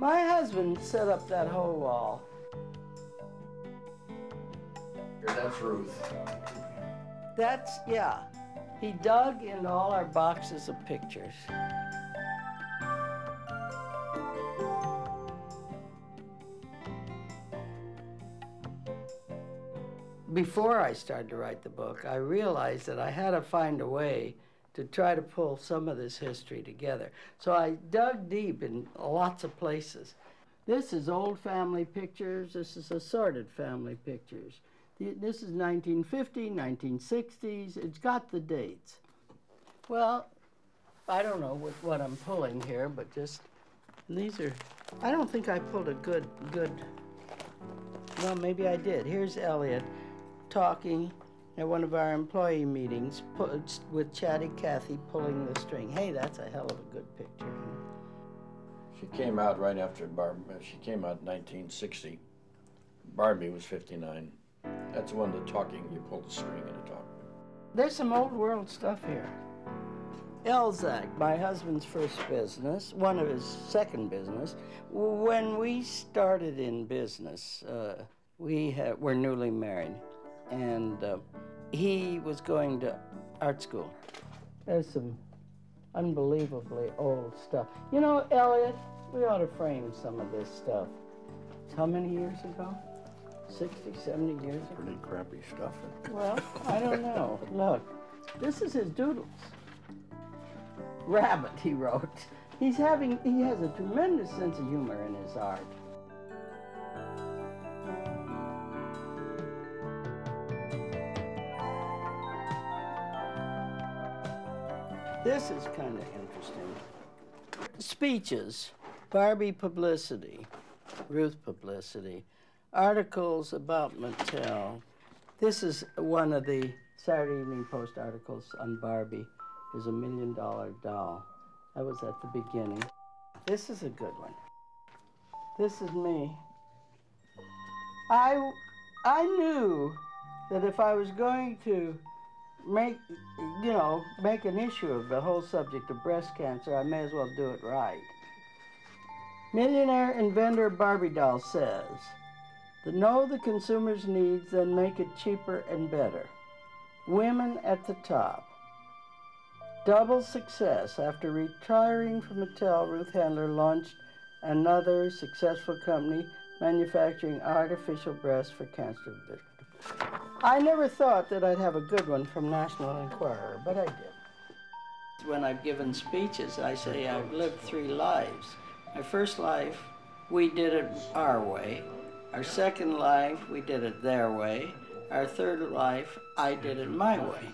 My husband set up that whole wall. That's Ruth. That's, yeah. He dug into all our boxes of pictures. Before I started to write the book, I realized that I had to find a way to try to pull some of this history together. So I dug deep in lots of places. This is old family pictures. This is assorted family pictures. This is 1950, 1960s. It's got the dates. Well, I don't know with what I'm pulling here, but just these are. I don't think I pulled a good good. Well, maybe I did. Here's Elliot talking at one of our employee meetings with Chatty Cathy pulling the string. Hey, that's a hell of a good picture. She came out right after Barbie. She came out in 1960. Barbie was 59. That's one, the talking, you pull the string and it talk. There's some old world stuff here. Elzac, my husband's first business, one of his second business. When we started in business, uh, we had, were newly married, and uh, he was going to art school. There's some unbelievably old stuff. You know, Elliot, we ought to frame some of this stuff. How many years ago? 60, 70 years ago? Pretty crappy stuff. Well, I don't know. Look, this is his doodles. Rabbit, he wrote. He's having, he has a tremendous sense of humor in his art. This is kind of interesting. Speeches, Barbie publicity, Ruth publicity, articles about Mattel. This is one of the Saturday Evening Post articles on Barbie. Is a million dollar doll. That was at the beginning. This is a good one. This is me. I, I knew that if I was going to make, you know, make an issue of the whole subject of breast cancer, I may as well do it right. Millionaire inventor Barbie doll says, to know the consumer's needs, then make it cheaper and better. Women at the top. Double success. After retiring from Mattel, Ruth Handler launched another successful company manufacturing artificial breasts for cancer victims. I never thought that I'd have a good one from National Enquirer, but I did. When I've given speeches, I say I've lived three lives. My first life, we did it our way. Our second life, we did it their way. Our third life, I did it my way.